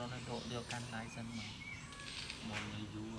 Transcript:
Ronaldo យកកាន់ license មកមកយូរ